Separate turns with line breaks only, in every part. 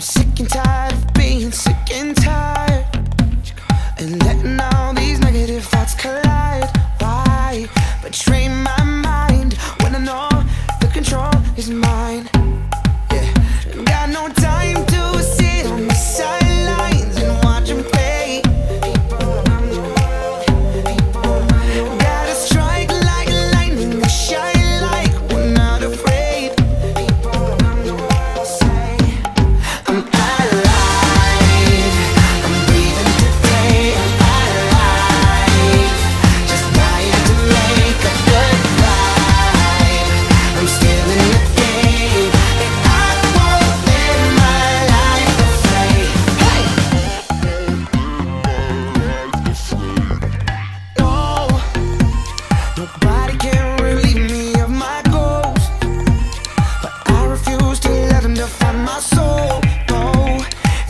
I'm sick and tired of being sick and tired. And letting all these negative thoughts collide. Why? Betray my mind. When I know the control is mine.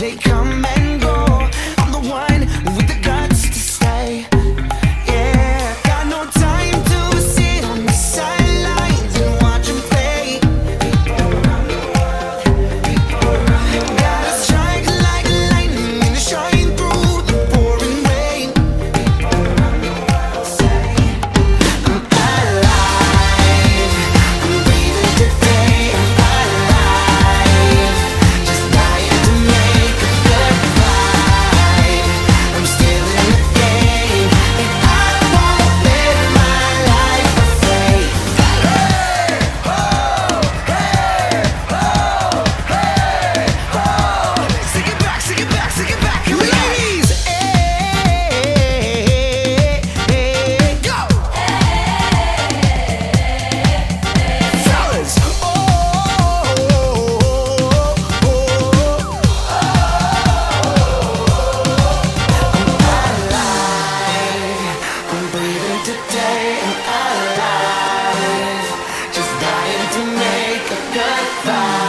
They come back. fire.